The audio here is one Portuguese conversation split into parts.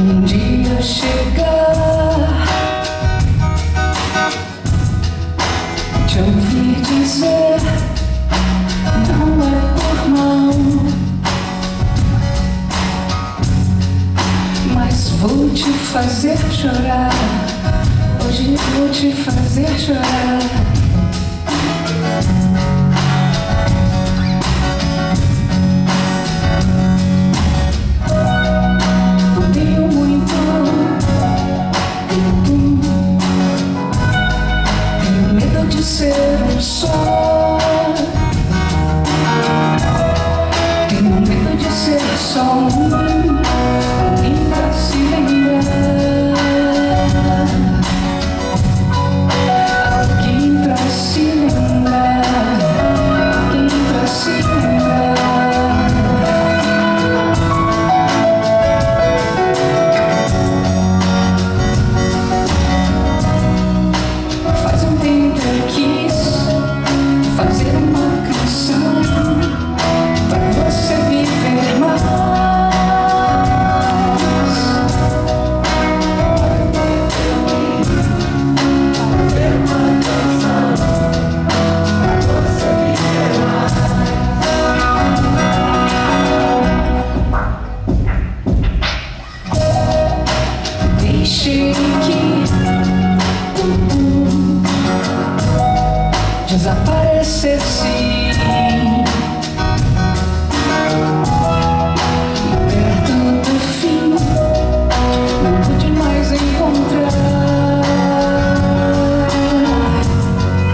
um dia chegar. Te ouvir dizer Não é por mal. Mas vou te fazer chorar. Hoje vou te fazer chorar. song. crescer Perto do fim Não pude mais encontrar.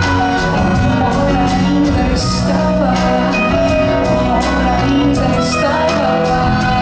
A hora ainda estava A hora ainda estava. Lá